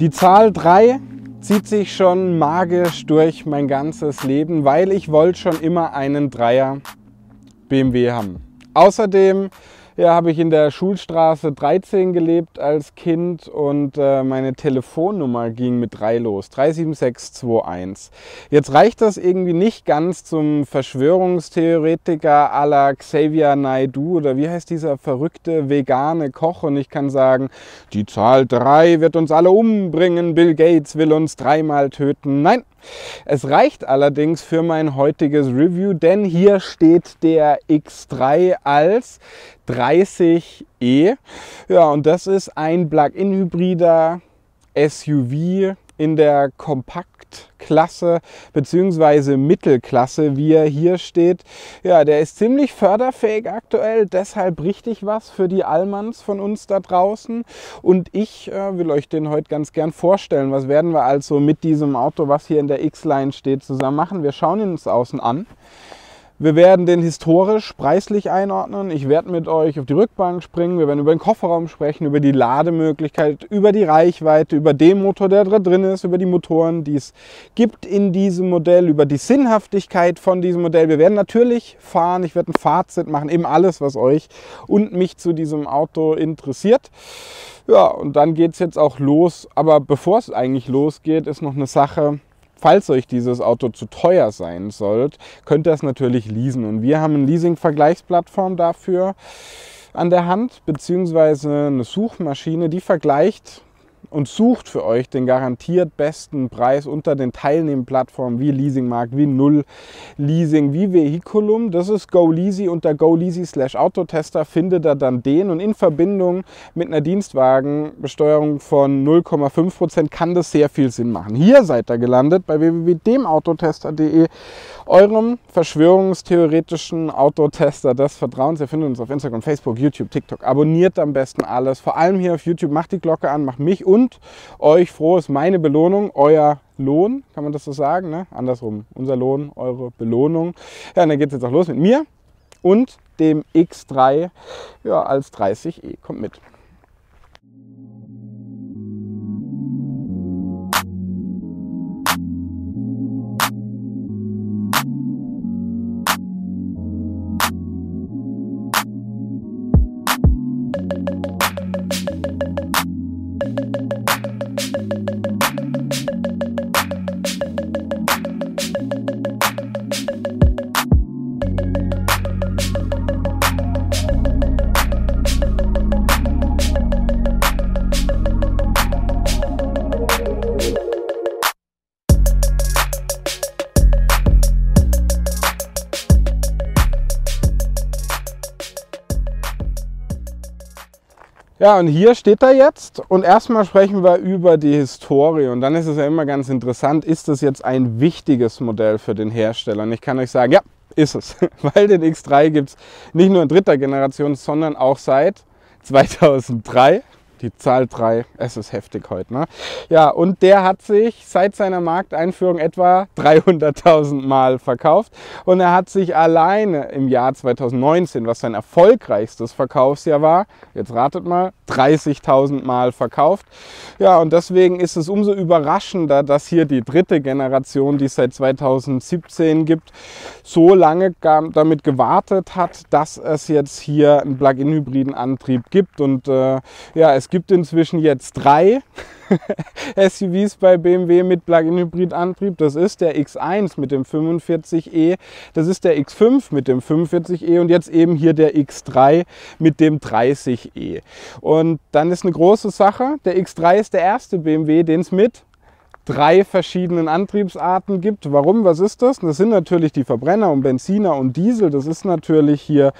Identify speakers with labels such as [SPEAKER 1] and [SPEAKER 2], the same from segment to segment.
[SPEAKER 1] Die Zahl 3 zieht sich schon magisch durch mein ganzes Leben, weil ich wollte schon immer einen Dreier BMW haben. Außerdem ja, habe ich in der Schulstraße 13 gelebt als Kind und äh, meine Telefonnummer ging mit 3 los, 37621. Jetzt reicht das irgendwie nicht ganz zum Verschwörungstheoretiker à la Xavier Naidu oder wie heißt dieser verrückte vegane Koch und ich kann sagen, die Zahl 3 wird uns alle umbringen, Bill Gates will uns dreimal töten. Nein, es reicht allerdings für mein heutiges Review, denn hier steht der X3 als 30e. Ja, und das ist ein Plug-in-Hybrider SUV in der Kompaktklasse bzw. Mittelklasse, wie er hier steht. Ja, der ist ziemlich förderfähig aktuell, deshalb richtig was für die Allmanns von uns da draußen. Und ich äh, will euch den heute ganz gern vorstellen. Was werden wir also mit diesem Auto, was hier in der X-Line steht, zusammen machen? Wir schauen ihn uns außen an. Wir werden den historisch preislich einordnen. Ich werde mit euch auf die Rückbank springen. Wir werden über den Kofferraum sprechen, über die Lademöglichkeit, über die Reichweite, über den Motor, der da drin ist, über die Motoren, die es gibt in diesem Modell, über die Sinnhaftigkeit von diesem Modell. Wir werden natürlich fahren. Ich werde ein Fazit machen, eben alles, was euch und mich zu diesem Auto interessiert. Ja, und dann geht es jetzt auch los. Aber bevor es eigentlich losgeht, ist noch eine Sache, Falls euch dieses Auto zu teuer sein sollte, könnt ihr es natürlich leasen. Und wir haben eine Leasing-Vergleichsplattform dafür an der Hand, beziehungsweise eine Suchmaschine, die vergleicht und sucht für euch den garantiert besten Preis unter den Teilnehmplattformen wie Leasingmarkt, wie Null Leasing, wie Vehiculum. Das ist GoLeasy. Unter GoLeasy slash Autotester findet er dann den und in Verbindung mit einer Dienstwagenbesteuerung von 0,5% kann das sehr viel Sinn machen. Hier seid ihr gelandet bei www.demautotester.de, eurem verschwörungstheoretischen Autotester des Vertrauens. Ihr findet uns auf Instagram, Facebook, YouTube, TikTok. Abonniert am besten alles. Vor allem hier auf YouTube. Macht die Glocke an, macht mich und und euch froh ist meine Belohnung, euer Lohn, kann man das so sagen, ne? andersrum, unser Lohn, eure Belohnung. Ja, und dann geht es jetzt auch los mit mir und dem X3 ja, als 30e. Kommt mit. Ja, und hier steht er jetzt. Und erstmal sprechen wir über die Historie. Und dann ist es ja immer ganz interessant, ist das jetzt ein wichtiges Modell für den Hersteller? Und ich kann euch sagen, ja, ist es, weil den X3 gibt es nicht nur in dritter Generation, sondern auch seit 2003 die Zahl 3, es ist heftig heute. Ne? Ja, und der hat sich seit seiner Markteinführung etwa 300.000 Mal verkauft. Und er hat sich alleine im Jahr 2019, was sein erfolgreichstes Verkaufsjahr war, jetzt ratet mal, 30.000 Mal verkauft. Ja, und deswegen ist es umso überraschender, dass hier die dritte Generation, die es seit 2017 gibt, so lange damit gewartet hat, dass es jetzt hier einen Plug-in-hybriden Antrieb gibt. Und äh, ja, es gibt inzwischen jetzt drei SUVs bei BMW mit Plug-in-Hybrid-Antrieb. Das ist der X1 mit dem 45e, das ist der X5 mit dem 45e und jetzt eben hier der X3 mit dem 30e. Und dann ist eine große Sache, der X3 ist der erste BMW, den es mit drei verschiedenen Antriebsarten gibt. Warum? Was ist das? Das sind natürlich die Verbrenner und Benziner und Diesel. Das ist natürlich hier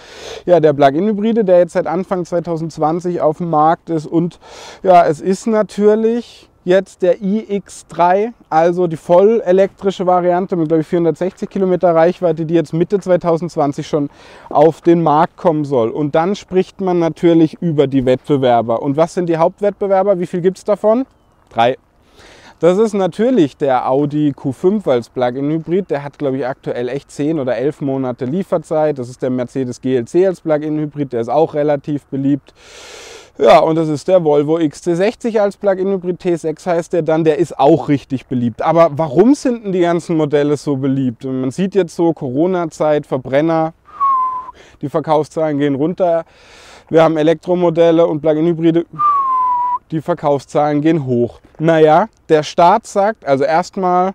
[SPEAKER 1] ja, der Plug-in-Hybride, der jetzt seit Anfang 2020 auf dem Markt ist. Und ja, es ist natürlich jetzt der iX3, also die voll elektrische Variante mit, glaube ich, 460 Kilometer Reichweite, die jetzt Mitte 2020 schon auf den Markt kommen soll. Und dann spricht man natürlich über die Wettbewerber. Und was sind die Hauptwettbewerber? Wie viel gibt es davon? Drei. Das ist natürlich der Audi Q5 als Plug-in-Hybrid. Der hat, glaube ich, aktuell echt 10 oder 11 Monate Lieferzeit. Das ist der Mercedes GLC als Plug-in-Hybrid. Der ist auch relativ beliebt. Ja, und das ist der Volvo XC60 als Plug-in-Hybrid T6 heißt der dann. Der ist auch richtig beliebt. Aber warum sind denn die ganzen Modelle so beliebt? Und man sieht jetzt so Corona-Zeit, Verbrenner, die Verkaufszahlen gehen runter. Wir haben Elektromodelle und Plug-in-Hybride, die Verkaufszahlen gehen hoch. Naja, der Staat sagt, also erstmal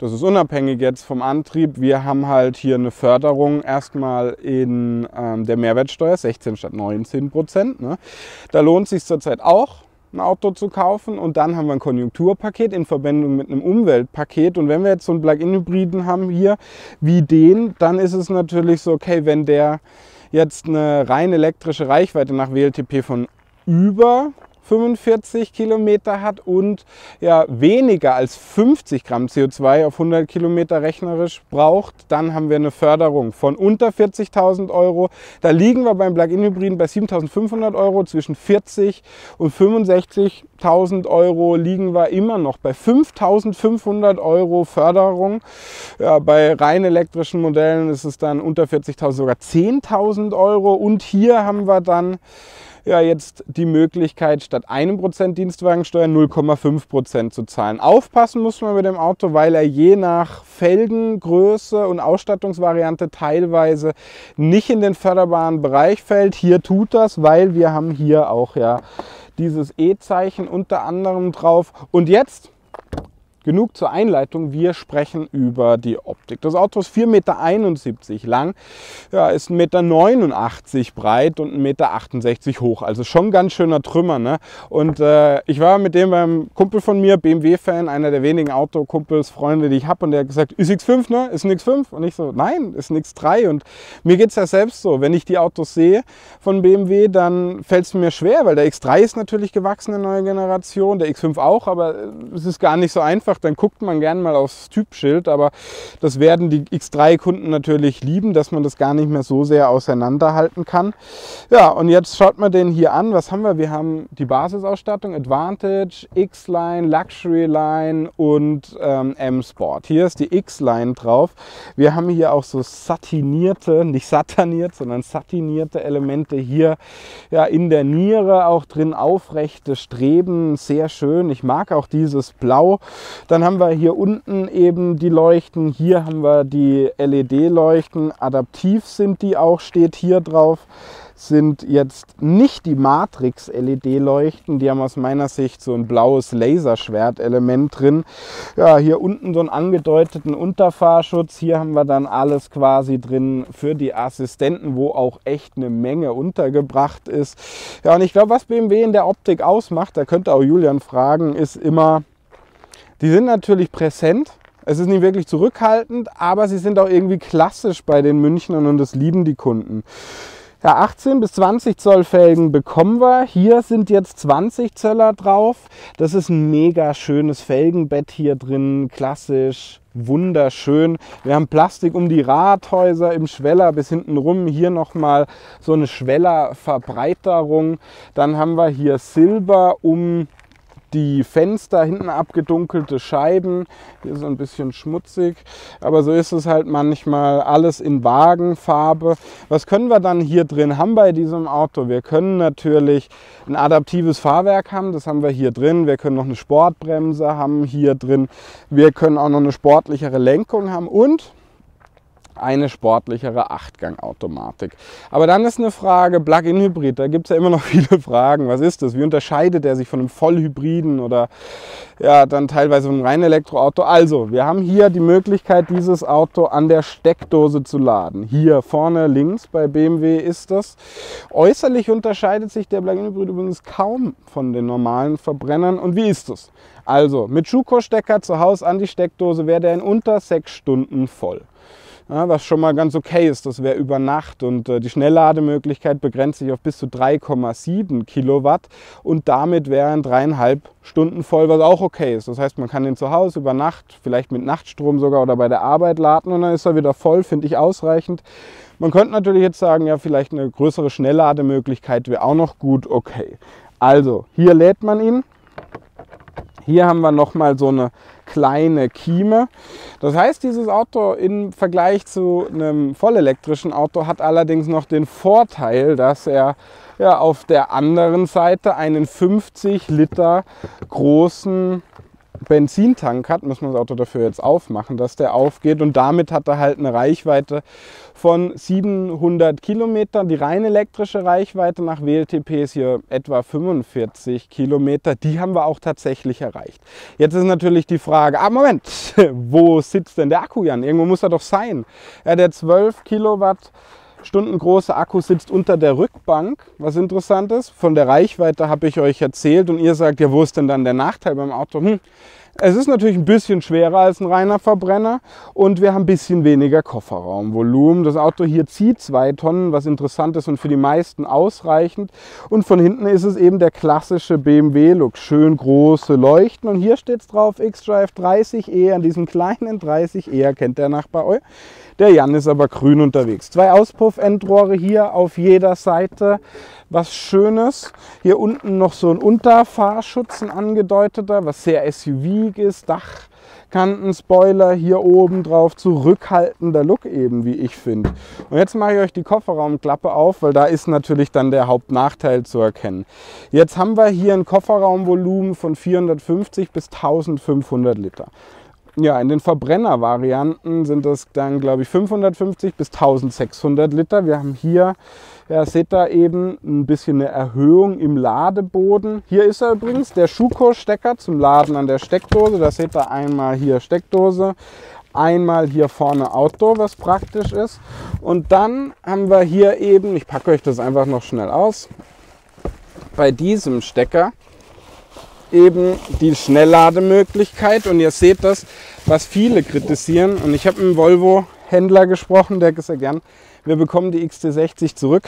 [SPEAKER 1] das ist unabhängig jetzt vom Antrieb. Wir haben halt hier eine Förderung erstmal in ähm, der Mehrwertsteuer, 16 statt 19 Prozent. Ne? Da lohnt sich zurzeit auch, ein Auto zu kaufen. Und dann haben wir ein Konjunkturpaket in Verbindung mit einem Umweltpaket. Und wenn wir jetzt so einen Plug-in-Hybriden haben hier wie den, dann ist es natürlich so, okay, wenn der jetzt eine rein elektrische Reichweite nach WLTP von über 45 Kilometer hat und ja, weniger als 50 Gramm CO2 auf 100 Kilometer rechnerisch braucht, dann haben wir eine Förderung von unter 40.000 Euro. Da liegen wir beim Plug-in-Hybriden bei 7.500 Euro. Zwischen 40 und 65.000 Euro liegen wir immer noch bei 5.500 Euro Förderung. Ja, bei rein elektrischen Modellen ist es dann unter 40.000 sogar 10.000 Euro. Und hier haben wir dann ja jetzt die Möglichkeit, statt einem Prozent Dienstwagensteuer 0,5 Prozent zu zahlen. Aufpassen muss man mit dem Auto, weil er je nach Felgengröße und Ausstattungsvariante teilweise nicht in den förderbaren Bereich fällt. Hier tut das, weil wir haben hier auch ja dieses E-Zeichen unter anderem drauf. Und jetzt Genug zur Einleitung, wir sprechen über die Optik. Das Auto ist 4,71 Meter lang, ja, ist 1,89 Meter breit und 1,68 Meter hoch. Also schon ganz schöner Trümmer. Ne? Und äh, ich war mit dem beim Kumpel von mir, BMW-Fan, einer der wenigen Autokumpels, Freunde, die ich habe. Und der hat gesagt, ist X5, ne? Ist ein X5? Und ich so, nein, ist ein X3. Und mir geht es ja selbst so, wenn ich die Autos sehe von BMW, dann fällt es mir schwer, weil der X3 ist natürlich gewachsen, eine neue Generation, der X5 auch, aber es ist gar nicht so einfach einfach, dann guckt man gerne mal aufs Typschild, aber das werden die X3-Kunden natürlich lieben, dass man das gar nicht mehr so sehr auseinanderhalten kann. Ja, und jetzt schaut man den hier an. Was haben wir? Wir haben die Basisausstattung, Advantage, X-Line, Luxury Line und ähm, M-Sport. Hier ist die X-Line drauf. Wir haben hier auch so satinierte, nicht sataniert, sondern satinierte Elemente hier ja, in der Niere auch drin, aufrechte Streben, sehr schön. Ich mag auch dieses Blau. Dann haben wir hier unten eben die Leuchten. Hier haben wir die LED-Leuchten. Adaptiv sind die auch, steht hier drauf sind jetzt nicht die Matrix-LED-Leuchten. Die haben aus meiner Sicht so ein blaues Laserschwert-Element drin. Ja, hier unten so einen angedeuteten Unterfahrschutz. Hier haben wir dann alles quasi drin für die Assistenten, wo auch echt eine Menge untergebracht ist. Ja, und ich glaube, was BMW in der Optik ausmacht, da könnte auch Julian fragen, ist immer die sind natürlich präsent. Es ist nicht wirklich zurückhaltend, aber sie sind auch irgendwie klassisch bei den Münchnern und das lieben die Kunden. Ja, 18 bis 20 Zoll Felgen bekommen wir. Hier sind jetzt 20 Zöller drauf. Das ist ein mega schönes Felgenbett hier drin, klassisch, wunderschön. Wir haben Plastik um die Rathäuser im Schweller bis hinten rum. Hier nochmal so eine Schwellerverbreiterung. Dann haben wir hier Silber um die Fenster, hinten abgedunkelte Scheiben. Hier ist ein bisschen schmutzig, aber so ist es halt manchmal. Alles in Wagenfarbe. Was können wir dann hier drin haben bei diesem Auto? Wir können natürlich ein adaptives Fahrwerk haben, das haben wir hier drin. Wir können noch eine Sportbremse haben hier drin. Wir können auch noch eine sportlichere Lenkung haben und eine sportlichere Achtgang-Automatik. Aber dann ist eine Frage, Plug-in-Hybrid, da gibt es ja immer noch viele Fragen. Was ist das? Wie unterscheidet er sich von einem Vollhybriden oder ja, dann teilweise von einem reinen Elektroauto? Also, wir haben hier die Möglichkeit, dieses Auto an der Steckdose zu laden. Hier vorne links bei BMW ist das. Äußerlich unterscheidet sich der Plug-in-Hybrid übrigens kaum von den normalen Verbrennern. Und wie ist das? Also, mit Schuko-Stecker zu Hause an die Steckdose wäre der in unter sechs Stunden voll ja, was schon mal ganz okay ist. Das wäre über Nacht und äh, die Schnelllademöglichkeit begrenzt sich auf bis zu 3,7 Kilowatt und damit wären dreieinhalb Stunden voll, was auch okay ist. Das heißt, man kann den zu Hause über Nacht, vielleicht mit Nachtstrom sogar oder bei der Arbeit laden und dann ist er wieder voll, finde ich ausreichend. Man könnte natürlich jetzt sagen, ja, vielleicht eine größere Schnelllademöglichkeit wäre auch noch gut okay. Also, hier lädt man ihn. Hier haben wir nochmal so eine kleine Kieme. Das heißt, dieses Auto im Vergleich zu einem vollelektrischen Auto hat allerdings noch den Vorteil, dass er ja, auf der anderen Seite einen 50 Liter großen Benzintank hat, muss man das Auto dafür jetzt aufmachen, dass der aufgeht. Und damit hat er halt eine Reichweite von 700 Kilometern. Die rein elektrische Reichweite nach WLTP ist hier etwa 45 Kilometer. Die haben wir auch tatsächlich erreicht. Jetzt ist natürlich die Frage, ah Moment, wo sitzt denn der Akku, Jan? Irgendwo muss er doch sein. Ja, der 12 Kilowatt Stunden große Akku sitzt unter der Rückbank, was interessant ist. Von der Reichweite habe ich euch erzählt und ihr sagt, ja, wo ist denn dann der Nachteil beim Auto? Hm, es ist natürlich ein bisschen schwerer als ein reiner Verbrenner und wir haben ein bisschen weniger Kofferraumvolumen. Das Auto hier zieht zwei Tonnen, was interessant ist und für die meisten ausreichend. Und von hinten ist es eben der klassische BMW-Look. Schön große Leuchten und hier steht es drauf X-Drive 30E. An diesem kleinen 30E kennt der Nachbar euch. Der Jan ist aber grün unterwegs. Zwei Auspuffendrohre hier auf jeder Seite. Was Schönes. Hier unten noch so ein Unterfahrschutz, ein angedeuteter, was sehr SUV ist. Dachkantenspoiler hier oben drauf. Zurückhaltender Look eben, wie ich finde. Und jetzt mache ich euch die Kofferraumklappe auf, weil da ist natürlich dann der Hauptnachteil zu erkennen. Jetzt haben wir hier ein Kofferraumvolumen von 450 bis 1500 Liter. Ja, in den Verbrennervarianten sind das dann, glaube ich, 550 bis 1600 Liter. Wir haben hier, ja, seht ihr eben ein bisschen eine Erhöhung im Ladeboden. Hier ist er übrigens, der Schuko-Stecker zum Laden an der Steckdose. Da seht ihr einmal hier Steckdose, einmal hier vorne Outdoor, was praktisch ist. Und dann haben wir hier eben, ich packe euch das einfach noch schnell aus, bei diesem Stecker eben die Schnelllademöglichkeit und ihr seht das, was viele kritisieren und ich habe mit einem Volvo-Händler gesprochen, der gesagt, gern, wir bekommen die XT60 zurück.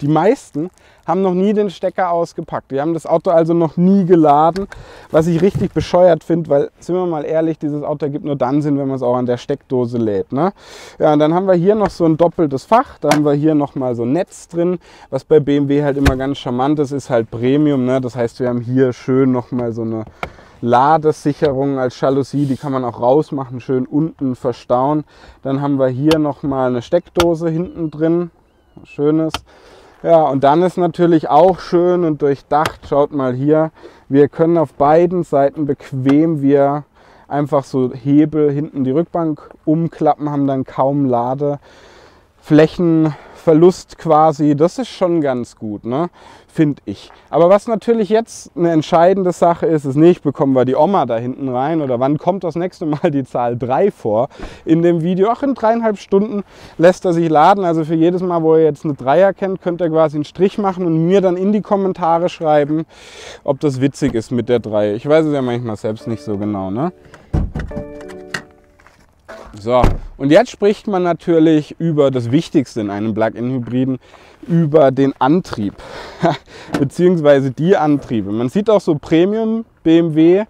[SPEAKER 1] Die meisten haben noch nie den Stecker ausgepackt. Die haben das Auto also noch nie geladen, was ich richtig bescheuert finde, weil, sind wir mal ehrlich, dieses Auto ergibt nur dann Sinn, wenn man es auch an der Steckdose lädt. Ne? Ja, und dann haben wir hier noch so ein doppeltes Fach, da haben wir hier nochmal so ein Netz drin, was bei BMW halt immer ganz charmant ist, ist halt Premium. Ne? Das heißt, wir haben hier schön nochmal so eine Ladesicherung als Jalousie, die kann man auch rausmachen, schön unten verstauen. Dann haben wir hier nochmal eine Steckdose hinten drin, schönes. Ja, und dann ist natürlich auch schön und durchdacht, schaut mal hier, wir können auf beiden Seiten bequem wir einfach so Hebel hinten die Rückbank umklappen, haben dann kaum Ladeflächenverlust quasi. Das ist schon ganz gut. Ne? finde ich. Aber was natürlich jetzt eine entscheidende Sache ist, ist nicht, bekommen wir die Oma da hinten rein oder wann kommt das nächste Mal die Zahl 3 vor in dem Video. Ach, in dreieinhalb Stunden lässt er sich laden. Also für jedes Mal, wo ihr jetzt eine 3 erkennt, könnt ihr quasi einen Strich machen und mir dann in die Kommentare schreiben, ob das witzig ist mit der 3. Ich weiß es ja manchmal selbst nicht so genau. Ne? So, und jetzt spricht man natürlich über das Wichtigste in einem Plug-in-Hybriden, über den Antrieb, beziehungsweise die Antriebe. Man sieht auch so Premium BMW.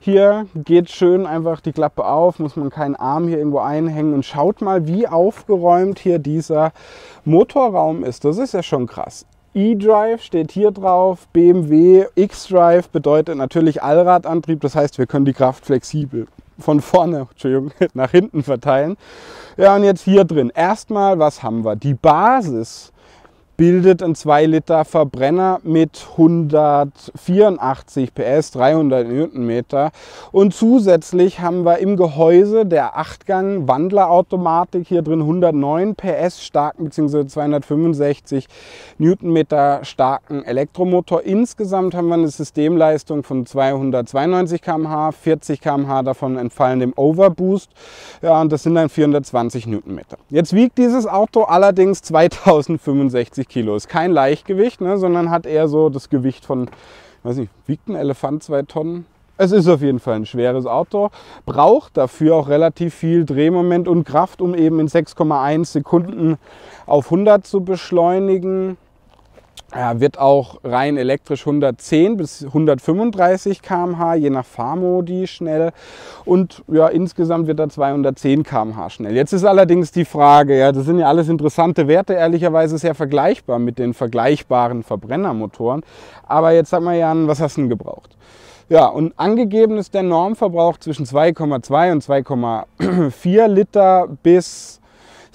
[SPEAKER 1] Hier geht schön einfach die Klappe auf, muss man keinen Arm hier irgendwo einhängen und schaut mal, wie aufgeräumt hier dieser Motorraum ist. Das ist ja schon krass. E-Drive steht hier drauf, BMW X-Drive bedeutet natürlich Allradantrieb, das heißt, wir können die Kraft flexibel von vorne, Entschuldigung, nach hinten verteilen. Ja, und jetzt hier drin. Erstmal, was haben wir? Die Basis bildet ein 2 Liter Verbrenner mit 184 PS, 300 Newtonmeter. Und zusätzlich haben wir im Gehäuse der 8-Gang Wandlerautomatik hier drin 109 PS starken bzw. 265 Newtonmeter starken Elektromotor. Insgesamt haben wir eine Systemleistung von 292 km/h, 40 km/h davon entfallen dem Overboost. Ja, und das sind dann 420 Newtonmeter. Jetzt wiegt dieses Auto allerdings 2065 20 Kilo. Ist kein Leichtgewicht, ne, sondern hat eher so das Gewicht von, weiß nicht, wiegt ein Elefant zwei Tonnen? Es ist auf jeden Fall ein schweres Auto, braucht dafür auch relativ viel Drehmoment und Kraft, um eben in 6,1 Sekunden auf 100 zu beschleunigen. Er wird auch rein elektrisch 110 bis 135 km/h, je nach Fahrmodi schnell. Und ja, insgesamt wird er 210 km/h schnell. Jetzt ist allerdings die Frage, ja, das sind ja alles interessante Werte, ehrlicherweise sehr vergleichbar mit den vergleichbaren Verbrennermotoren. Aber jetzt sag mal, Jan, was hast du denn gebraucht? Ja, und angegeben ist der Normverbrauch zwischen 2,2 und 2,4 Liter bis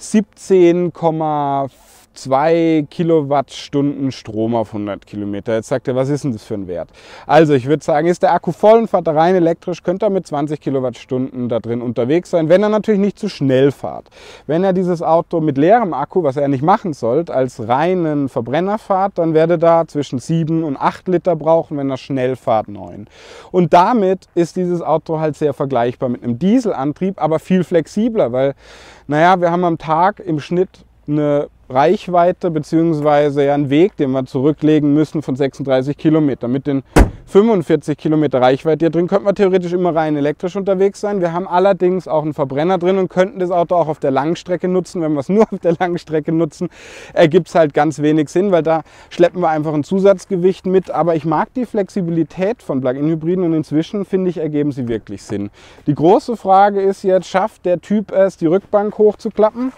[SPEAKER 1] 17,4 2 Kilowattstunden Strom auf 100 Kilometer. Jetzt sagt er, was ist denn das für ein Wert? Also ich würde sagen, ist der Akku voll und fährt rein elektrisch, könnte er mit 20 Kilowattstunden da drin unterwegs sein, wenn er natürlich nicht zu schnell fährt. Wenn er dieses Auto mit leerem Akku, was er nicht machen sollte, als reinen Verbrenner fährt, dann werde da zwischen 7 und 8 Liter brauchen, wenn er schnell fährt 9. Und damit ist dieses Auto halt sehr vergleichbar mit einem Dieselantrieb, aber viel flexibler, weil, naja, wir haben am Tag im Schnitt eine Reichweite bzw. einen Weg, den wir zurücklegen müssen von 36 Kilometern. Mit den 45 Kilometer Reichweite hier drin könnten wir theoretisch immer rein elektrisch unterwegs sein. Wir haben allerdings auch einen Verbrenner drin und könnten das Auto auch auf der Langstrecke nutzen. Wenn wir es nur auf der Langstrecke nutzen, ergibt es halt ganz wenig Sinn, weil da schleppen wir einfach ein Zusatzgewicht mit. Aber ich mag die Flexibilität von Plug-in-Hybriden und inzwischen finde ich, ergeben sie wirklich Sinn. Die große Frage ist jetzt, schafft der Typ es, die Rückbank hochzuklappen?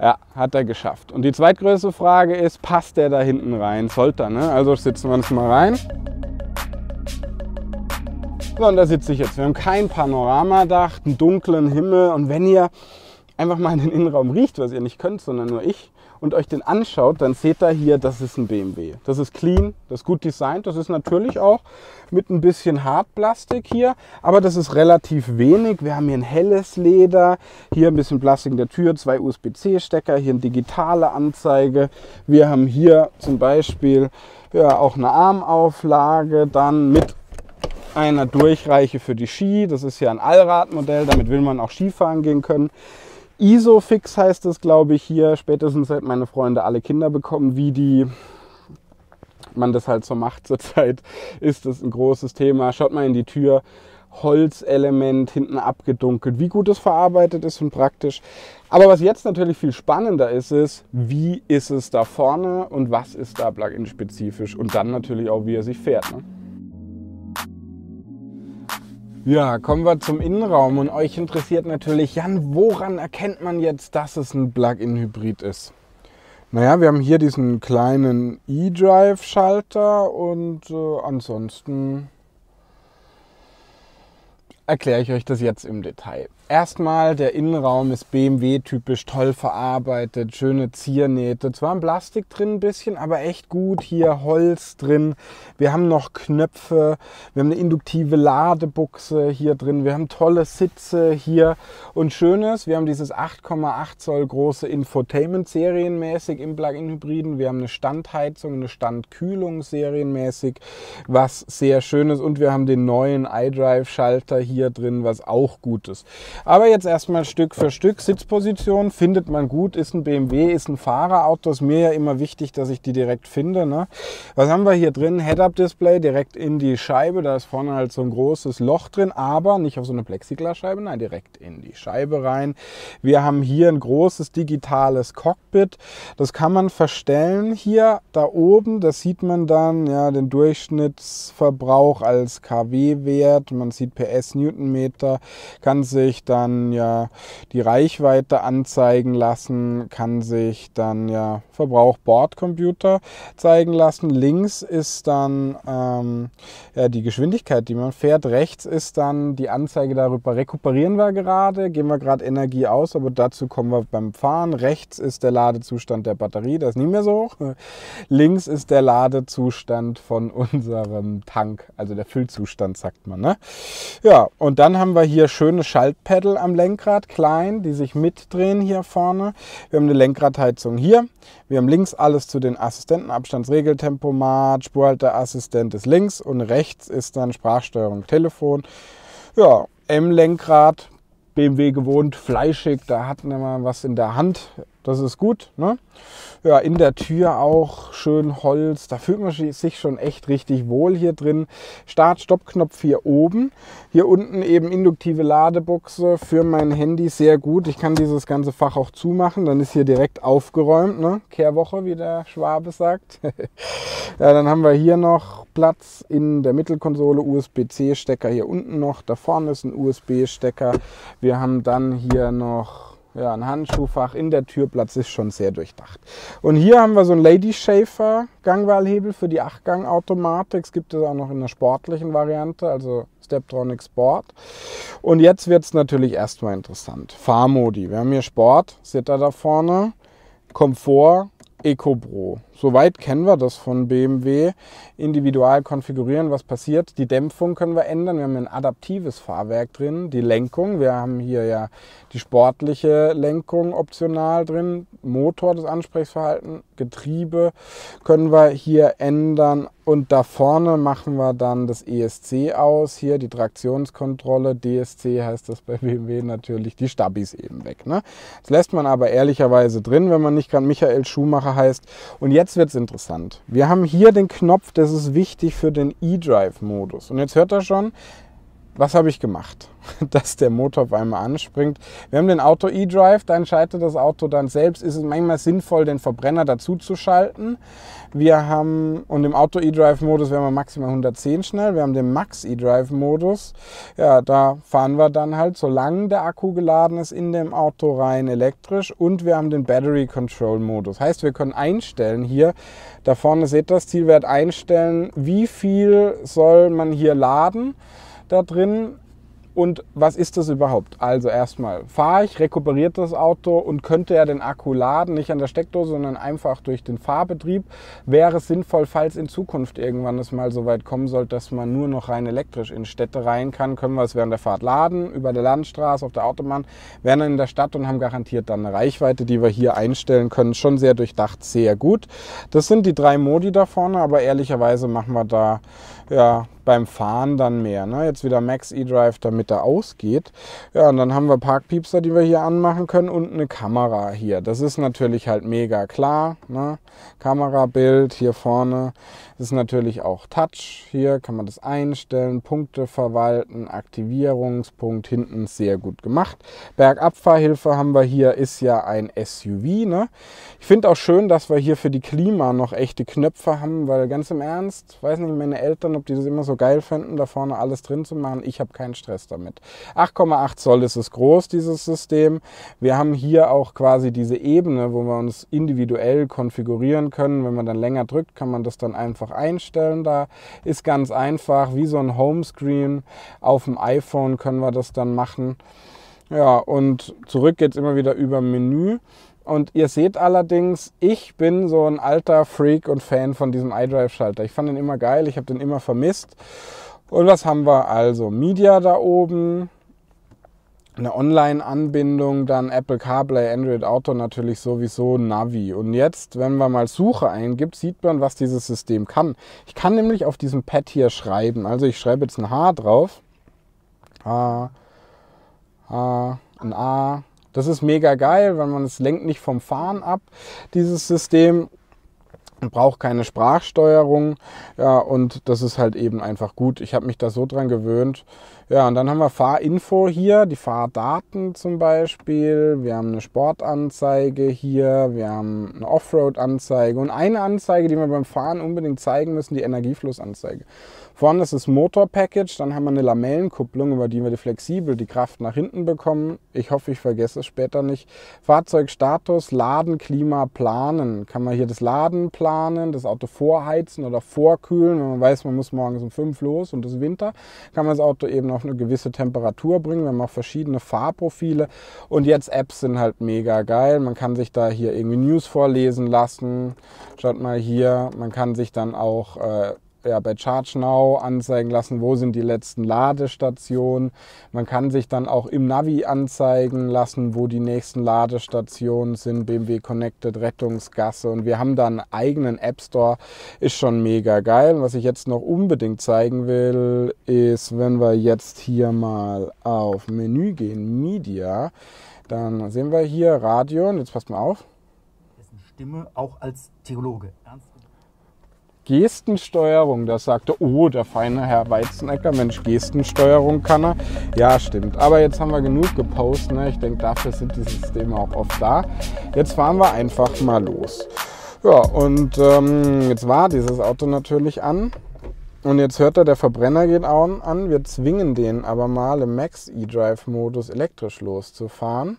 [SPEAKER 1] Ja, hat er geschafft. Und die zweitgrößte Frage ist, passt der da hinten rein? Sollte er, ne? Also sitzen wir uns mal rein. So, und da sitze ich jetzt. Wir haben kein Panoramadach, einen dunklen Himmel. Und wenn ihr einfach mal in den Innenraum riecht, was ihr nicht könnt, sondern nur ich, und euch den anschaut, dann seht ihr hier, das ist ein BMW. Das ist clean, das ist gut designt, das ist natürlich auch mit ein bisschen Hartplastik hier, aber das ist relativ wenig. Wir haben hier ein helles Leder, hier ein bisschen Plastik in der Tür, zwei USB-C-Stecker, hier eine digitale Anzeige. Wir haben hier zum Beispiel ja, auch eine Armauflage, dann mit einer Durchreiche für die Ski. Das ist ja ein Allradmodell, damit will man auch Skifahren gehen können. Isofix heißt es, glaube ich, hier. Spätestens seit meine Freunde alle Kinder bekommen, wie die man das halt so macht zurzeit, ist das ein großes Thema. Schaut mal in die Tür. Holzelement hinten abgedunkelt, wie gut es verarbeitet ist und praktisch. Aber was jetzt natürlich viel spannender ist, ist, wie ist es da vorne und was ist da Plugin-spezifisch und dann natürlich auch, wie er sich fährt. Ne? Ja, kommen wir zum Innenraum und euch interessiert natürlich, Jan, woran erkennt man jetzt, dass es ein Plug-in-Hybrid ist? Naja, wir haben hier diesen kleinen E-Drive-Schalter und äh, ansonsten erkläre ich euch das jetzt im Detail. Erstmal, der Innenraum ist BMW-typisch toll verarbeitet, schöne Ziernähte. Zwar ein Plastik drin ein bisschen, aber echt gut. Hier Holz drin. Wir haben noch Knöpfe. Wir haben eine induktive Ladebuchse hier drin. Wir haben tolle Sitze hier. Und schönes, wir haben dieses 8,8 Zoll große Infotainment serienmäßig im Plug-in-Hybriden. Wir haben eine Standheizung, eine Standkühlung serienmäßig, was sehr schön ist. Und wir haben den neuen iDrive-Schalter hier drin, was auch gut ist. Aber jetzt erstmal Stück für Stück. Sitzposition findet man gut, ist ein BMW, ist ein Fahrerauto. Ist mir ja immer wichtig, dass ich die direkt finde. Ne? Was haben wir hier drin? Head-Up-Display direkt in die Scheibe. Da ist vorne halt so ein großes Loch drin, aber nicht auf so eine Plexiglasscheibe, nein, direkt in die Scheibe rein. Wir haben hier ein großes digitales Cockpit. Das kann man verstellen hier da oben. Das sieht man dann, ja, den Durchschnittsverbrauch als KW-Wert. Man sieht PS Newtonmeter, kann sich dann ja die Reichweite anzeigen lassen, kann sich dann ja Verbrauch Bordcomputer zeigen lassen. Links ist dann ähm, ja, die Geschwindigkeit, die man fährt. Rechts ist dann die Anzeige darüber, rekuperieren wir gerade, geben wir gerade Energie aus, aber dazu kommen wir beim Fahren. Rechts ist der Ladezustand der Batterie, das ist nicht mehr so hoch. Links ist der Ladezustand von unserem Tank, also der Füllzustand, sagt man. Ne? Ja, und dann haben wir hier schöne Schalter Schaltpedal am Lenkrad, klein, die sich mitdrehen hier vorne. Wir haben eine Lenkradheizung hier. Wir haben links alles zu den Assistenten, Abstandsregeltempomat, Spurhalteassistent ist links und rechts ist dann Sprachsteuerung, Telefon. Ja, M-Lenkrad, BMW gewohnt, fleischig, da wir mal was in der Hand. Das ist gut. Ne? Ja, in der Tür auch schön Holz. Da fühlt man sich schon echt richtig wohl hier drin. Start-Stopp-Knopf hier oben. Hier unten eben induktive Ladebuchse für mein Handy. Sehr gut. Ich kann dieses ganze Fach auch zumachen. Dann ist hier direkt aufgeräumt. Ne? Kehrwoche, wie der Schwabe sagt. ja, dann haben wir hier noch Platz in der Mittelkonsole. USB-C-Stecker hier unten noch. Da vorne ist ein USB-Stecker. Wir haben dann hier noch Ja, ein Handschuhfach in der Türplatz ist schon sehr durchdacht. Und hier haben wir so einen Lady Schaefer Gangwahlhebel für die 8-Gang-Automatik. Es gibt es auch noch in der sportlichen Variante, also Steptronic Sport. Und jetzt wird es natürlich erstmal interessant. Fahrmodi. Wir haben hier Sport, ihr da vorne. Komfort, EcoPro. Soweit kennen wir das von BMW. Individual konfigurieren, was passiert. Die Dämpfung können wir ändern. Wir haben ein adaptives Fahrwerk drin. Die Lenkung, wir haben hier ja die sportliche Lenkung optional drin. Motor, das Ansprechverhalten, Getriebe können wir hier ändern. Und da vorne machen wir dann das ESC aus. Hier die Traktionskontrolle. DSC heißt das bei BMW natürlich. Die Stabis eben weg. Ne? Das lässt man aber ehrlicherweise drin, wenn man nicht gerade Michael Schumacher heißt. Und jetzt wird es interessant. Wir haben hier den Knopf, das ist wichtig für den E-Drive-Modus. Und jetzt hört er schon, was habe ich gemacht? Dass der Motor auf einmal anspringt. Wir haben den Auto E-Drive, da entscheidet das Auto dann selbst. Ist es manchmal sinnvoll, den Verbrenner dazu zu schalten. Wir haben, und im Auto E-Drive-Modus wären wir maximal 110 schnell. Wir haben den Max E-Drive-Modus. Ja, da fahren wir dann halt, solange der Akku geladen ist, in dem Auto rein elektrisch. Und wir haben den Battery Control Modus. Heißt, wir können einstellen hier, da vorne seht ihr das Zielwert einstellen, wie viel soll man hier laden da drin und was ist das überhaupt? Also erstmal fahre ich, rekuperiert das Auto und könnte ja den Akku laden, nicht an der Steckdose, sondern einfach durch den Fahrbetrieb. Wäre es sinnvoll, falls in Zukunft irgendwann es mal so weit kommen sollte, dass man nur noch rein elektrisch in Städte rein kann, können wir es während der Fahrt laden, über der Landstraße, auf der Autobahn, wären dann in der Stadt und haben garantiert dann eine Reichweite, die wir hier einstellen können. Schon sehr durchdacht, sehr gut. Das sind die drei Modi da vorne, aber ehrlicherweise machen wir da ja, beim Fahren dann mehr. Ne? Jetzt wieder Max eDrive, damit er ausgeht. Ja, und dann haben wir Parkpiepser, die wir hier anmachen können und eine Kamera hier. Das ist natürlich halt mega klar. Ne? Kamerabild hier vorne. Das ist natürlich auch Touch. Hier kann man das einstellen, Punkte verwalten, Aktivierungspunkt hinten sehr gut gemacht. Bergabfahrhilfe haben wir hier, ist ja ein SUV. Ne? Ich finde auch schön, dass wir hier für die Klima noch echte Knöpfe haben, weil ganz im Ernst, weiß nicht, meine Eltern, ob die das immer so geil finden, da vorne alles drin zu machen. Ich habe keinen Stress damit. 8,8 Zoll ist es groß, dieses System. Wir haben hier auch quasi diese Ebene, wo wir uns individuell konfigurieren können. Wenn man dann länger drückt, kann man das dann einfach einstellen. Da ist ganz einfach, wie so ein Homescreen auf dem iPhone können wir das dann machen. Ja, und zurück geht es immer wieder über Menü. Und ihr seht allerdings, ich bin so ein alter Freak und Fan von diesem iDrive-Schalter. Ich fand den immer geil, ich habe den immer vermisst. Und was haben wir also? Media da oben, eine Online-Anbindung, dann Apple CarPlay, Android Auto natürlich sowieso Navi. Und jetzt, wenn man mal Suche eingibt, sieht man, was dieses System kann. Ich kann nämlich auf diesem Pad hier schreiben. Also ich schreibe jetzt ein H drauf. A, A, ein A, das ist mega geil, weil man es lenkt nicht vom Fahren ab, dieses System. Man braucht keine Sprachsteuerung. Ja, und das ist halt eben einfach gut. Ich habe mich da so dran gewöhnt. Ja, und dann haben wir Fahrinfo hier, die Fahrdaten zum Beispiel. Wir haben eine Sportanzeige hier, wir haben eine Offroad-Anzeige und eine Anzeige, die wir beim Fahren unbedingt zeigen müssen, die Energieflussanzeige. Vorne ist das Motor-Package, dann haben wir eine Lamellenkupplung, über die wir die flexibel die Kraft nach hinten bekommen. Ich hoffe, ich vergesse es später nicht. Fahrzeugstatus, Laden, Klima, Planen. Kann man hier das Laden planen, das Auto vorheizen oder vorkühlen. Wenn man weiß, man muss morgens um 5 los und es ist Winter, kann man das Auto eben auf eine gewisse Temperatur bringen. Wir haben auch verschiedene Fahrprofile und jetzt Apps sind halt mega geil. Man kann sich da hier irgendwie News vorlesen lassen. Schaut mal hier, man kann sich dann auch äh, ja, bei Charge Now anzeigen lassen, wo sind die letzten Ladestationen. Man kann sich dann auch im Navi anzeigen lassen, wo die nächsten Ladestationen sind. BMW Connected, Rettungsgasse. Und wir haben da einen eigenen App Store. Ist schon mega geil. Was ich jetzt noch unbedingt zeigen will, ist, wenn wir jetzt hier mal auf Menü gehen, Media, dann sehen wir hier Radio. Und jetzt passt mal auf.
[SPEAKER 2] Dessen Stimme auch als Theologe ernst
[SPEAKER 1] Gestensteuerung. Da sagte, oh, der feine Herr Weizenecker, Mensch, Gestensteuerung kann er. Ja, stimmt. Aber jetzt haben wir genug gepostet. Ne? Ich denke, dafür sind die Systeme auch oft da. Jetzt fahren wir einfach mal los. Ja, und ähm, jetzt war dieses Auto natürlich an. Und jetzt hört er, der Verbrenner geht an. Wir zwingen den aber mal im Max E-Drive-Modus elektrisch loszufahren.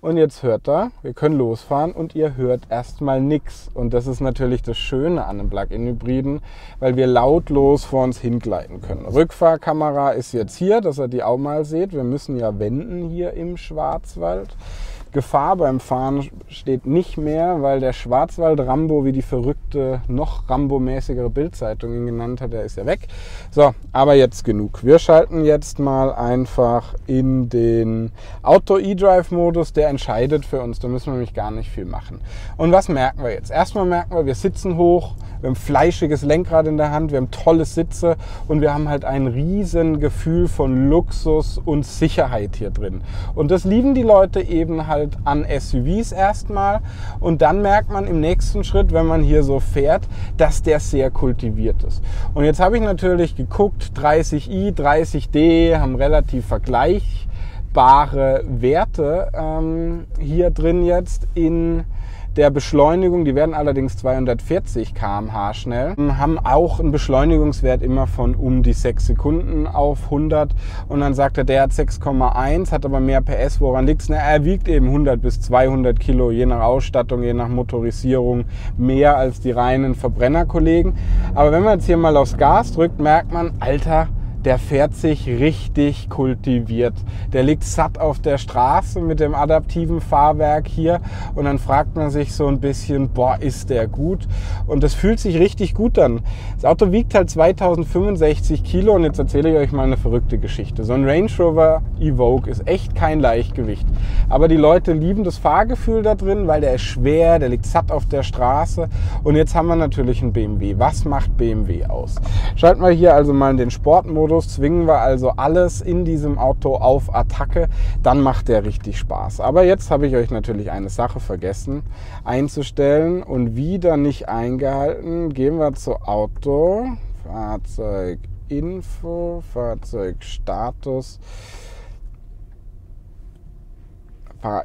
[SPEAKER 1] Und jetzt hört er, wir können losfahren und ihr hört erstmal nichts. Und das ist natürlich das Schöne an einem Plug-in-Hybriden, weil wir lautlos vor uns hingleiten können. Rückfahrkamera ist jetzt hier, dass ihr die auch mal seht. Wir müssen ja wenden hier im Schwarzwald. Gefahr beim Fahren steht nicht mehr, weil der Schwarzwald-Rambo, wie die verrückte, noch Rambo-mäßigere Bildzeitung ihn genannt hat, der ist ja weg. So, aber jetzt genug. Wir schalten jetzt mal einfach in den Auto-E-Drive-Modus. Der entscheidet für uns, da müssen wir nämlich gar nicht viel machen. Und was merken wir jetzt? Erstmal merken wir, wir sitzen hoch, wir haben fleischiges Lenkrad in der Hand, wir haben tolle Sitze und wir haben halt ein riesen Gefühl von Luxus und Sicherheit hier drin. Und das lieben die Leute eben halt an SUVs erstmal und dann merkt man im nächsten Schritt, wenn man hier so fährt, dass der sehr kultiviert ist. Und jetzt habe ich natürlich geguckt, 30i, 30D haben relativ vergleichbare Werte ähm, hier drin jetzt in der Beschleunigung, die werden allerdings 240 km/h schnell, haben auch einen Beschleunigungswert immer von um die 6 Sekunden auf 100 und dann sagt er, der hat 6,1, hat aber mehr PS, woran liegt es? Er wiegt eben 100 bis 200 Kilo, je nach Ausstattung, je nach Motorisierung, mehr als die reinen Verbrennerkollegen. Aber wenn man jetzt hier mal aufs Gas drückt, merkt man, Alter, der fährt sich richtig kultiviert. Der liegt satt auf der Straße mit dem adaptiven Fahrwerk hier und dann fragt man sich so ein bisschen, boah, ist der gut? Und das fühlt sich richtig gut an. Das Auto wiegt halt 2065 Kilo und jetzt erzähle ich euch mal eine verrückte Geschichte. So ein Range Rover Evoque ist echt kein Leichtgewicht. Aber die Leute lieben das Fahrgefühl da drin, weil der ist schwer, der liegt satt auf der Straße und jetzt haben wir natürlich einen BMW. Was macht BMW aus? Schalten wir hier also mal in den Sportmodus Modus zwingen wir also alles in diesem Auto auf Attacke, dann macht der richtig Spaß. Aber jetzt habe ich euch natürlich eine Sache vergessen einzustellen und wieder nicht eingehalten. Gehen wir zu Auto, Fahrzeuginfo, Fahrzeugstatus.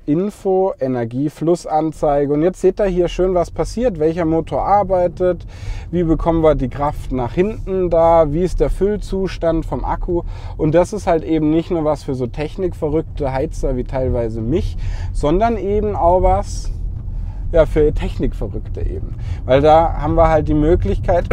[SPEAKER 1] Info, Energieflussanzeige. Und jetzt seht ihr hier schön, was passiert, welcher Motor arbeitet, wie bekommen wir die Kraft nach hinten da, wie ist der Füllzustand vom Akku. Und das ist halt eben nicht nur was für so technikverrückte Heizer wie teilweise mich, sondern eben auch was ja, für Technikverrückte eben. Weil da haben wir halt die Möglichkeit,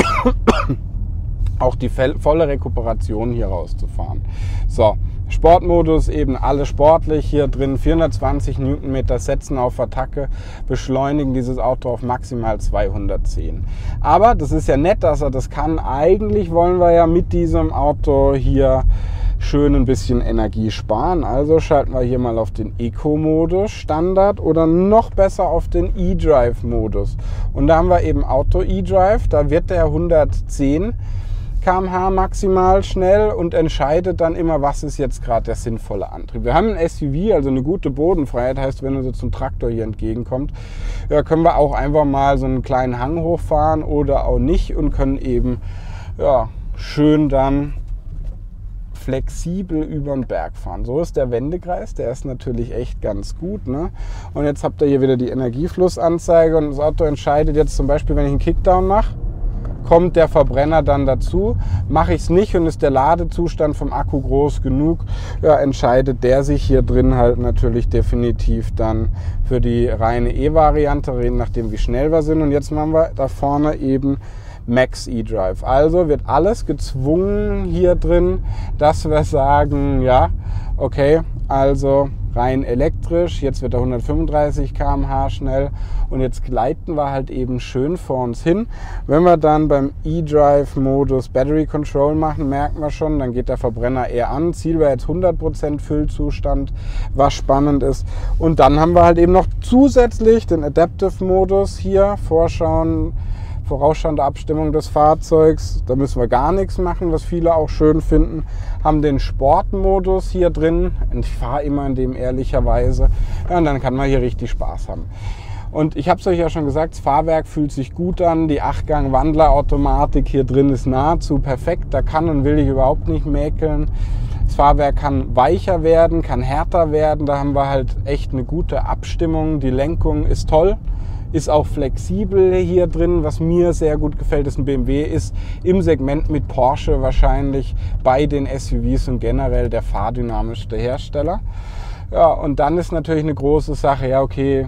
[SPEAKER 1] auch die volle Rekuperation hier rauszufahren. So, Sportmodus eben alle sportlich hier drin, 420 Newtonmeter setzen auf Attacke, beschleunigen dieses Auto auf maximal 210. Aber das ist ja nett, dass er das kann. Eigentlich wollen wir ja mit diesem Auto hier schön ein bisschen Energie sparen. Also schalten wir hier mal auf den Eco-Modus Standard oder noch besser auf den E-Drive-Modus. Und da haben wir eben Auto E-Drive, da wird der 110 km/h maximal schnell und entscheidet dann immer, was ist jetzt gerade der sinnvolle Antrieb. Wir haben ein SUV, also eine gute Bodenfreiheit, heißt, wenn uns jetzt ein Traktor hier entgegenkommt, ja, können wir auch einfach mal so einen kleinen Hang hochfahren oder auch nicht und können eben ja, schön dann flexibel über den Berg fahren. So ist der Wendekreis, der ist natürlich echt ganz gut. Ne? Und jetzt habt ihr hier wieder die Energieflussanzeige und das Auto entscheidet jetzt zum Beispiel, wenn ich einen Kickdown mache, kommt der Verbrenner dann dazu. Mache ich es nicht und ist der Ladezustand vom Akku groß genug, ja, entscheidet der sich hier drin halt natürlich definitiv dann für die reine E-Variante, nachdem wie schnell wir sind. Und jetzt machen wir da vorne eben Max E-Drive. Also wird alles gezwungen hier drin, dass wir sagen, ja, okay, also rein elektrisch, jetzt wird er 135 km/h schnell und jetzt gleiten wir halt eben schön vor uns hin. Wenn wir dann beim E-Drive-Modus Battery Control machen, merken wir schon, dann geht der Verbrenner eher an. Ziel wäre jetzt 100% Füllzustand, was spannend ist. Und dann haben wir halt eben noch zusätzlich den Adaptive-Modus hier, Vorschauen, vorausschauende Abstimmung des Fahrzeugs. Da müssen wir gar nichts machen, was viele auch schön finden. Haben den Sportmodus hier drin. Ich fahre immer in dem ehrlicherweise. Ja, und dann kann man hier richtig Spaß haben. Und ich habe es euch ja schon gesagt, das Fahrwerk fühlt sich gut an. Die 8-Gang-Wandlerautomatik hier drin ist nahezu perfekt. Da kann und will ich überhaupt nicht mäkeln. Das Fahrwerk kann weicher werden, kann härter werden. Da haben wir halt echt eine gute Abstimmung. Die Lenkung ist toll ist auch flexibel hier drin. Was mir sehr gut gefällt, ist ein BMW, ist im Segment mit Porsche wahrscheinlich bei den SUVs und generell der fahrdynamischste Hersteller. Ja, und dann ist natürlich eine große Sache, ja, okay,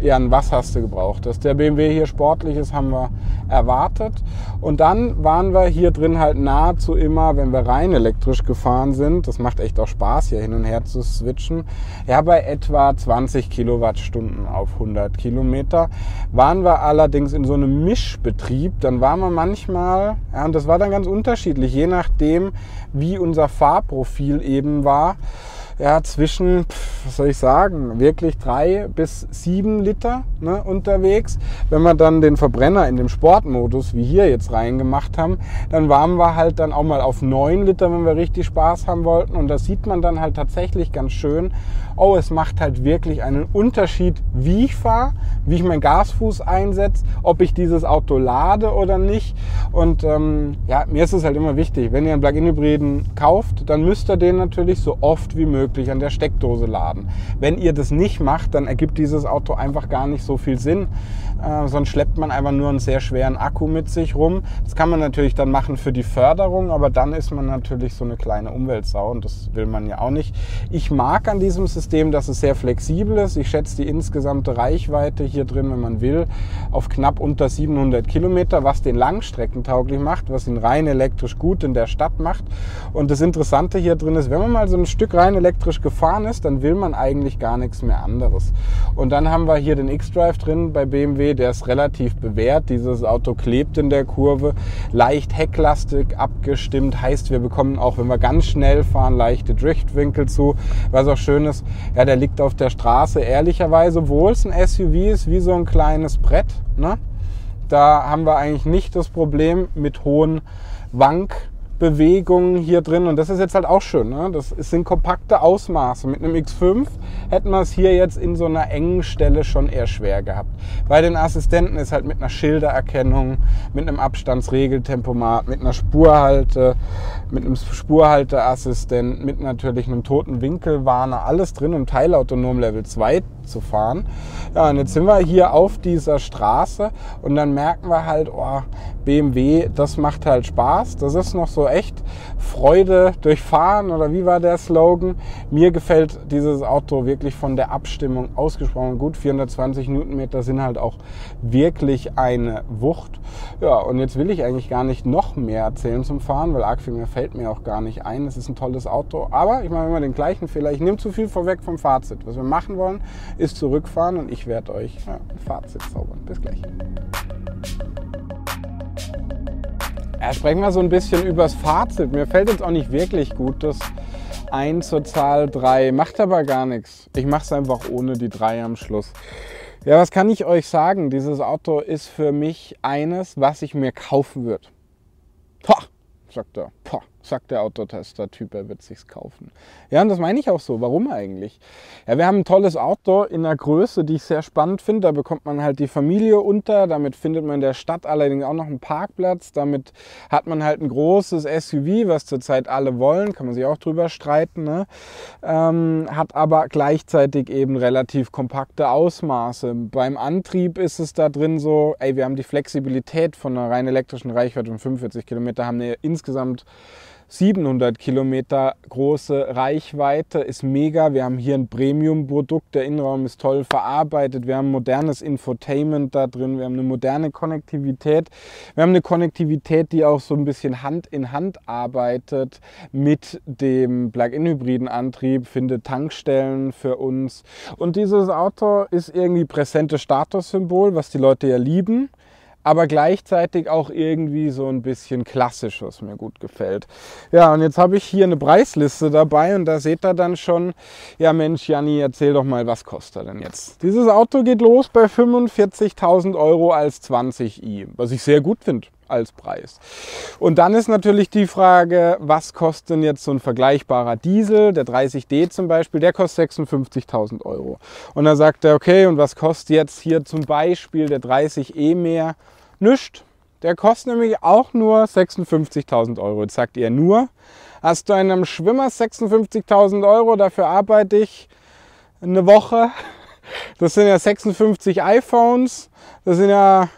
[SPEAKER 1] Jan, was hast du gebraucht? Dass der BMW hier sportlich ist, haben wir erwartet. Und dann waren wir hier drin halt nahezu immer, wenn wir rein elektrisch gefahren sind, das macht echt auch Spaß, hier hin und her zu switchen, ja, bei etwa 20 Kilowattstunden auf 100 Kilometer. Waren wir allerdings in so einem Mischbetrieb, dann waren wir manchmal, ja, und das war dann ganz unterschiedlich, je nachdem, wie unser Fahrprofil eben war ja, zwischen, was soll ich sagen, wirklich drei bis sieben Liter ne, unterwegs. Wenn wir dann den Verbrenner in dem Sportmodus, wie hier jetzt reingemacht haben, dann waren wir halt dann auch mal auf neun Liter, wenn wir richtig Spaß haben wollten. Und da sieht man dann halt tatsächlich ganz schön, oh, es macht halt wirklich einen Unterschied, wie ich fahre, wie ich meinen Gasfuß einsetze, ob ich dieses Auto lade oder nicht. Und ähm, ja, mir ist es halt immer wichtig, wenn ihr einen Plug-in-Hybriden kauft, dann müsst ihr den natürlich so oft wie möglich an der Steckdose laden. Wenn ihr das nicht macht, dann ergibt dieses Auto einfach gar nicht so viel Sinn. Äh, sonst schleppt man einfach nur einen sehr schweren Akku mit sich rum. Das kann man natürlich dann machen für die Förderung, aber dann ist man natürlich so eine kleine Umweltsau und das will man ja auch nicht. Ich mag an diesem System, dass es sehr flexibel ist. Ich schätze die insgesamte Reichweite hier drin, wenn man will, auf knapp unter 700 Kilometer, was den langstreckentauglich macht, was ihn rein elektrisch gut in der Stadt macht. Und das Interessante hier drin ist, wenn man mal so ein Stück rein elektrisch gefahren ist, dann will man eigentlich gar nichts mehr anderes. Und dann haben wir hier den X-Drive drin bei BMW, der ist relativ bewährt. Dieses Auto klebt in der Kurve, leicht hecklastig abgestimmt, heißt, wir bekommen auch, wenn wir ganz schnell fahren, leichte Driftwinkel zu. Was auch schön ist, ja, der liegt auf der Straße ehrlicherweise, obwohl es ein SUV ist, wie so ein kleines Brett. Ne? Da haben wir eigentlich nicht das Problem mit hohen Wank Bewegungen hier drin. Und das ist jetzt halt auch schön. Ne? Das sind kompakte Ausmaße. Mit einem X5 hätten wir es hier jetzt in so einer engen Stelle schon eher schwer gehabt. Bei den Assistenten ist halt mit einer Schildererkennung, mit einem Abstandsregeltempomat, mit einer Spurhalte, mit einem Spurhalteassistent, mit natürlich einem toten Winkelwarner, alles drin, um teilautonom Level 2 zu fahren. Ja, und jetzt sind wir hier auf dieser Straße und dann merken wir halt, oh, BMW, das macht halt Spaß. Das ist noch so echt Freude durchfahren oder wie war der Slogan? Mir gefällt dieses Auto wirklich von der Abstimmung ausgesprochen gut. 420 Newtonmeter sind halt auch wirklich eine Wucht. Ja, und jetzt will ich eigentlich gar nicht noch mehr erzählen zum Fahren, weil arg viel mehr fällt mir auch gar nicht ein. Es ist ein tolles Auto. Aber ich mache immer den gleichen Fehler. Ich nehme zu viel vorweg vom Fazit. Was wir machen wollen, ist zurückfahren und ich werde euch ein Fazit zaubern. Bis gleich. Ja, sprechen wir so ein bisschen übers Fazit. Mir fällt jetzt auch nicht wirklich gut, das 1 zur Zahl 3 macht aber gar nichts. Ich mache es einfach ohne die 3 am Schluss. Ja, was kann ich euch sagen? Dieses Auto ist für mich eines, was ich mir kaufen würde. Poh, sagt er. Poh sagt der Autotester-Typ, er wird sich's kaufen. Ja, und das meine ich auch so. Warum eigentlich? Ja, wir haben ein tolles Auto in einer Größe, die ich sehr spannend finde. Da bekommt man halt die Familie unter. Damit findet man in der Stadt allerdings auch noch einen Parkplatz. Damit hat man halt ein großes SUV, was zurzeit alle wollen. Kann man sich auch drüber streiten. Ne? Ähm, hat aber gleichzeitig eben relativ kompakte Ausmaße. Beim Antrieb ist es da drin so, ey, wir haben die Flexibilität von einer rein elektrischen Reichweite von 45 Kilometer, haben eine insgesamt 700 Kilometer große Reichweite, ist mega. Wir haben hier ein Premium-Produkt, der Innenraum ist toll verarbeitet. Wir haben modernes Infotainment da drin, wir haben eine moderne Konnektivität. Wir haben eine Konnektivität, die auch so ein bisschen Hand in Hand arbeitet mit dem Plug-in-hybriden Antrieb, findet Tankstellen für uns. Und dieses Auto ist irgendwie präsentes Statussymbol, was die Leute ja lieben aber gleichzeitig auch irgendwie so ein bisschen klassisch, was mir gut gefällt. Ja, und jetzt habe ich hier eine Preisliste dabei und da seht ihr dann schon, ja Mensch, Janni, erzähl doch mal, was kostet er denn jetzt? Dieses Auto geht los bei 45.000 Euro als 20i, was ich sehr gut finde als Preis. Und dann ist natürlich die Frage, was kostet denn jetzt so ein vergleichbarer Diesel, der 30D zum Beispiel, der kostet 56.000 Euro. Und dann sagt er, okay, und was kostet jetzt hier zum Beispiel der 30E mehr? Nichts. Der kostet nämlich auch nur 56.000 Euro. Jetzt sagt ihr nur, hast du einem Schwimmer 56.000 Euro, dafür arbeite ich eine Woche. Das sind ja 56 iPhones, das sind ja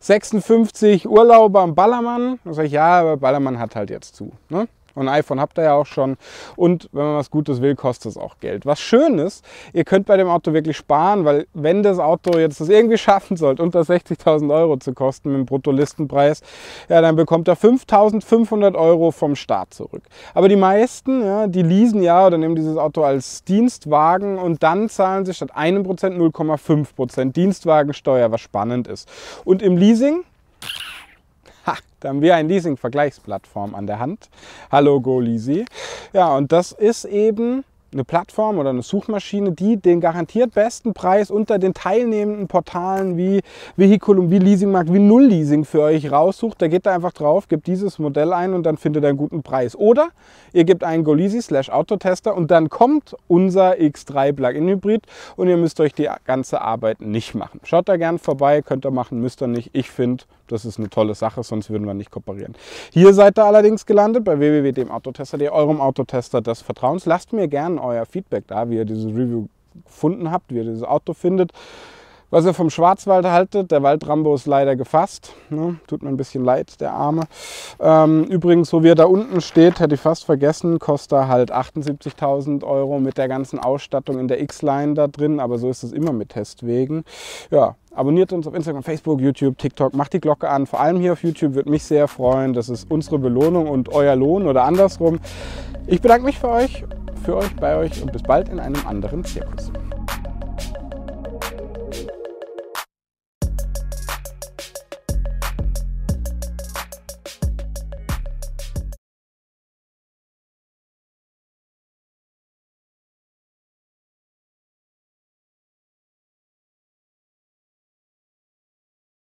[SPEAKER 1] 56 Urlauber am Ballermann. Da sage ich, ja, aber Ballermann hat halt jetzt zu. Ne? Und ein iPhone habt ihr ja auch schon. Und wenn man was Gutes will, kostet es auch Geld. Was schön ist, ihr könnt bei dem Auto wirklich sparen, weil wenn das Auto jetzt das irgendwie schaffen sollte, unter 60.000 Euro zu kosten mit dem Bruttolistenpreis, ja, dann bekommt er 5.500 Euro vom Staat zurück. Aber die meisten, ja, die leasen ja oder nehmen dieses Auto als Dienstwagen und dann zahlen sie statt einem Prozent 0,5 Prozent Dienstwagensteuer, was spannend ist. Und im Leasing da haben wir eine Leasing-Vergleichsplattform an der Hand. Hallo GoLeasy. Ja, und das ist eben eine Plattform oder eine Suchmaschine, die den garantiert besten Preis unter den teilnehmenden Portalen wie Vehiculum, wie Leasingmarkt, wie Null-Leasing für euch raussucht. Da geht da einfach drauf, gebt dieses Modell ein und dann findet ihr einen guten Preis. Oder ihr gebt einen GoLeasy slash Autotester und dann kommt unser X3 Plug-in Hybrid und ihr müsst euch die ganze Arbeit nicht machen. Schaut da gern vorbei, könnt ihr machen, müsst ihr nicht. Ich finde, das ist eine tolle Sache, sonst würden wir nicht kooperieren. Hier seid ihr allerdings gelandet bei www.demautotester.de, eurem Autotester des Vertrauens. Lasst mir gerne euer Feedback da, wie ihr dieses Review gefunden habt, wie ihr dieses Auto findet. Was ihr vom Schwarzwald haltet, der Waldrambo ist leider gefasst. Ne? Tut mir ein bisschen leid, der Arme. Ähm, übrigens, so wie er da unten steht, hätte ich fast vergessen, kostet er halt 78.000 Euro mit der ganzen Ausstattung in der X-Line da drin. Aber so ist es immer mit Testwegen. Ja, abonniert uns auf Instagram, Facebook, YouTube, TikTok, macht die Glocke an. Vor allem hier auf YouTube würde mich sehr freuen. Das ist unsere Belohnung und euer Lohn oder andersrum. Ich bedanke mich für euch, für euch, bei euch und bis bald in einem anderen Zirkus.